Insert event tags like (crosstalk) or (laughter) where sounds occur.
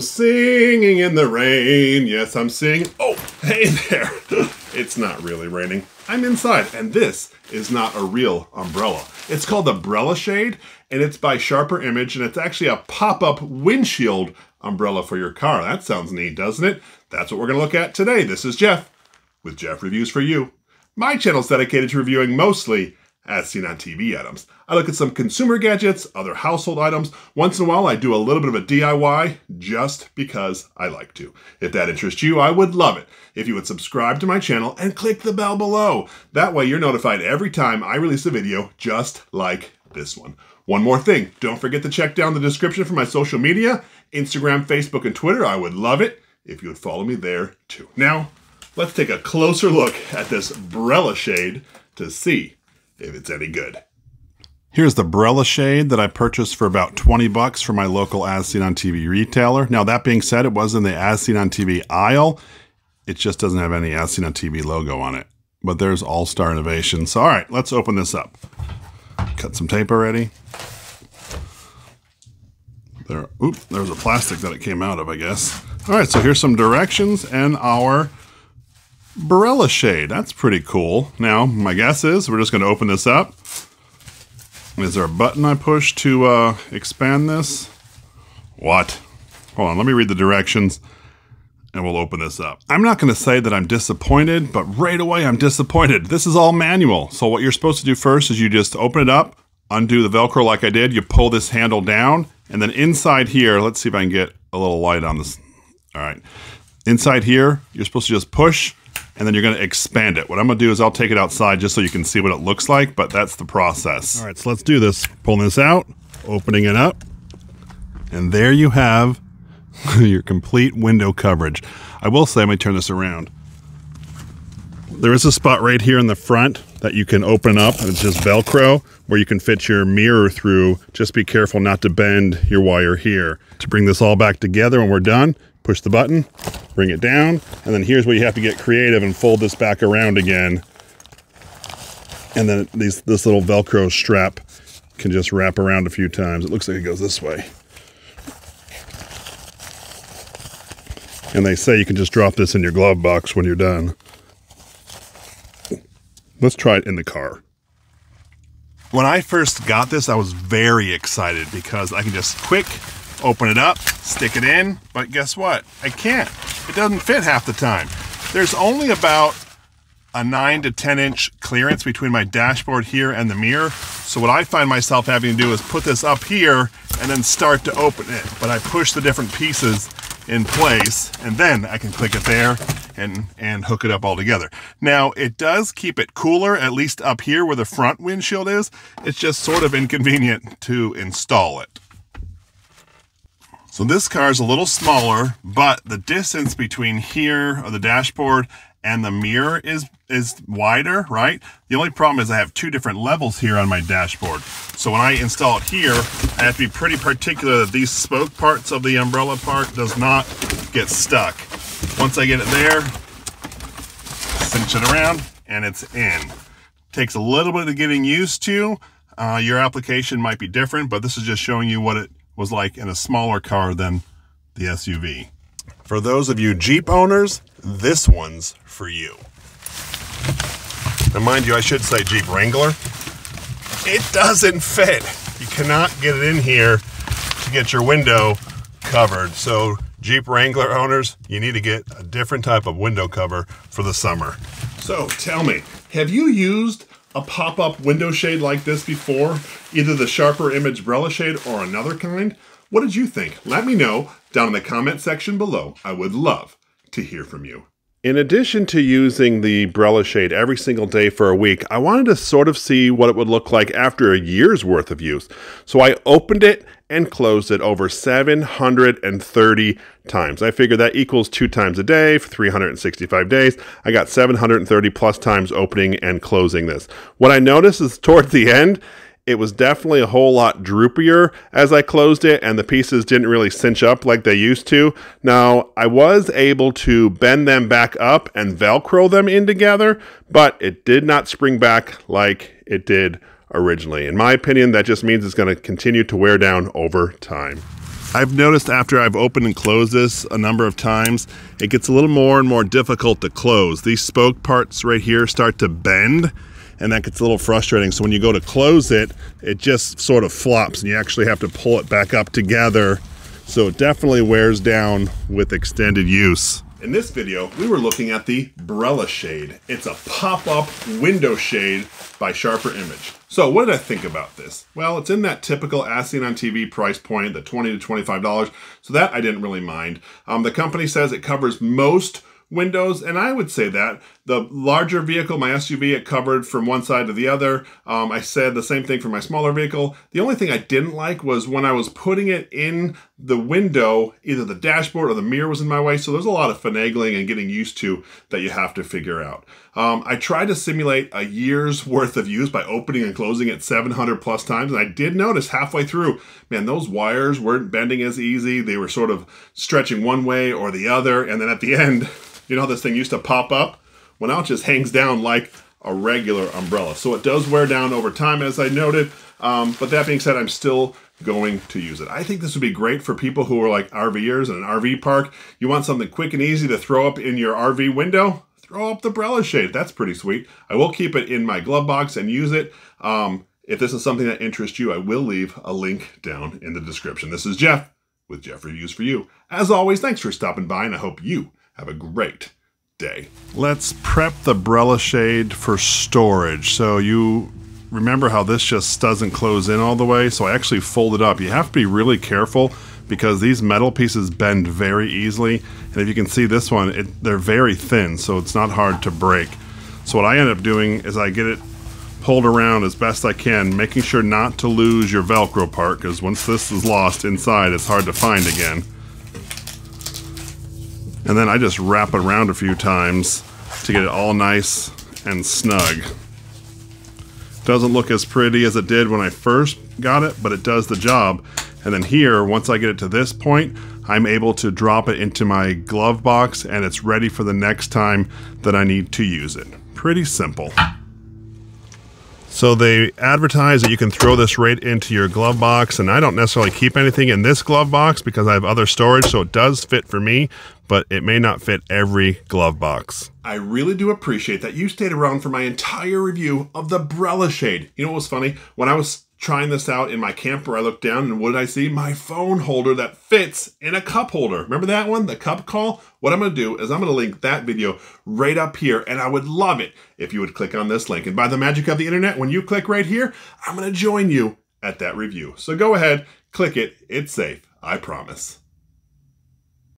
Singing in the rain. Yes, I'm singing. Oh, hey there. (laughs) it's not really raining. I'm inside, and this is not a real umbrella. It's called the Umbrella Shade, and it's by Sharper Image, and it's actually a pop-up windshield umbrella for your car. That sounds neat, doesn't it? That's what we're going to look at today. This is Jeff with Jeff Reviews for You. My channel is dedicated to reviewing mostly as seen on TV items. I look at some consumer gadgets, other household items. Once in a while, I do a little bit of a DIY just because I like to. If that interests you, I would love it if you would subscribe to my channel and click the bell below. That way, you're notified every time I release a video just like this one. One more thing, don't forget to check down the description for my social media Instagram, Facebook, and Twitter. I would love it if you would follow me there too. Now, let's take a closer look at this Brella shade to see if it's any good. Here's the Brella shade that I purchased for about 20 bucks from my local As Seen on TV retailer. Now, that being said, it was in the As Seen on TV aisle. It just doesn't have any As Seen on TV logo on it. But there's All Star Innovation. So, all right, let's open this up. Cut some tape already. There, oop, there's a plastic that it came out of, I guess. All right, so here's some directions and our Brella shade. That's pretty cool. Now, my guess is we're just going to open this up. Is there a button I push to uh, expand this? What? Hold on, let me read the directions and we'll open this up. I'm not going to say that I'm disappointed, but right away I'm disappointed. This is all manual. So what you're supposed to do first is you just open it up, undo the Velcro like I did, you pull this handle down, and then inside here, let's see if I can get a little light on this. All right. Inside here, you're supposed to just push and then you're going to expand it. What I'm going to do is I'll take it outside just so you can see what it looks like, but that's the process. All right, so let's do this. Pulling this out, opening it up, and there you have (laughs) your complete window coverage. I will say, me turn this around. There is a spot right here in the front that you can open up, it's just Velcro, where you can fit your mirror through. Just be careful not to bend your wire here. To bring this all back together when we're done, push the button, bring it down, and then here's where you have to get creative and fold this back around again. And then these, this little Velcro strap can just wrap around a few times. It looks like it goes this way. And they say you can just drop this in your glove box when you're done. Let's try it in the car. When I first got this, I was very excited because I can just quick open it up, stick it in, but guess what? I can't. It doesn't fit half the time. There's only about a 9 to 10 inch clearance between my dashboard here and the mirror. So what I find myself having to do is put this up here and then start to open it. But I push the different pieces in place and then I can click it there and, and hook it up all together. Now it does keep it cooler, at least up here where the front windshield is. It's just sort of inconvenient to install it. So this car is a little smaller, but the distance between here or the dashboard and the mirror is is wider, right? The only problem is I have two different levels here on my dashboard. So when I install it here, I have to be pretty particular that these spoke parts of the umbrella part does not get stuck. Once I get it there, cinch it around and it's in. Takes a little bit of getting used to. Uh, your application might be different, but this is just showing you what it was like in a smaller car than the SUV. For those of you Jeep owners, this one's for you. Now mind you, I should say Jeep Wrangler. It doesn't fit. You cannot get it in here to get your window covered. So Jeep Wrangler owners, you need to get a different type of window cover for the summer. So tell me, have you used a pop-up window shade like this before, either the Sharper Image Brella shade or another kind? What did you think? Let me know down in the comment section below. I would love to hear from you. In addition to using the Brella shade every single day for a week, I wanted to sort of see what it would look like after a year's worth of use. So I opened it and closed it over 730 times. I figured that equals two times a day for 365 days. I got 730 plus times opening and closing this. What I noticed is towards the end, it was definitely a whole lot droopier as I closed it, and the pieces didn't really cinch up like they used to. Now, I was able to bend them back up and Velcro them in together, but it did not spring back like it did originally. In my opinion, that just means it's going to continue to wear down over time. I've noticed after I've opened and closed this a number of times, it gets a little more and more difficult to close. These spoke parts right here start to bend and that gets a little frustrating. So when you go to close it, it just sort of flops and you actually have to pull it back up together. So it definitely wears down with extended use. In this video, we were looking at the Brella Shade. It's a pop-up window shade by Sharper Image. So what did I think about this? Well, it's in that typical as seen on TV price point, the 20 to $25. So that I didn't really mind. Um, the company says it covers most windows, and I would say that. The larger vehicle, my SUV, it covered from one side to the other. Um, I said the same thing for my smaller vehicle. The only thing I didn't like was when I was putting it in the window, either the dashboard or the mirror was in my way. So there's a lot of finagling and getting used to that you have to figure out. Um, I tried to simulate a year's (laughs) worth of use by opening and closing it 700 plus times. And I did notice halfway through, man, those wires weren't bending as easy. They were sort of stretching one way or the other. And then at the (laughs) end, you know how this thing used to pop up? Well, now it just hangs down like a regular umbrella. So it does wear down over time, as I noted. Um, but that being said, I'm still going to use it. I think this would be great for people who are like RVers in an RV park. You want something quick and easy to throw up in your RV window? Throw up the Brella shade. That's pretty sweet. I will keep it in my glove box and use it. Um, if this is something that interests you, I will leave a link down in the description. This is Jeff with Jeff Reviews for You. As always, thanks for stopping by, and I hope you have a great day. Let's prep the Brella shade for storage. So you remember how this just doesn't close in all the way? So I actually fold it up. You have to be really careful because these metal pieces bend very easily. And if you can see this one, it, they're very thin, so it's not hard to break. So what I end up doing is I get it pulled around as best I can, making sure not to lose your Velcro part, because once this is lost inside, it's hard to find again. And then I just wrap it around a few times to get it all nice and snug. Doesn't look as pretty as it did when I first got it, but it does the job. And then here, once I get it to this point, I'm able to drop it into my glove box and it's ready for the next time that I need to use it. Pretty simple. So they advertise that you can throw this right into your glove box, and I don't necessarily keep anything in this glove box because I have other storage, so it does fit for me, but it may not fit every glove box. I really do appreciate that you stayed around for my entire review of the Brella Shade. You know what was funny? When I was trying this out in my camper, I looked down and what did I see? My phone holder that fits in a cup holder. Remember that one? The cup call? What I'm going to do is I'm going to link that video right up here and I would love it if you would click on this link. And by the magic of the internet, when you click right here, I'm going to join you at that review. So go ahead, click it. It's safe. I promise.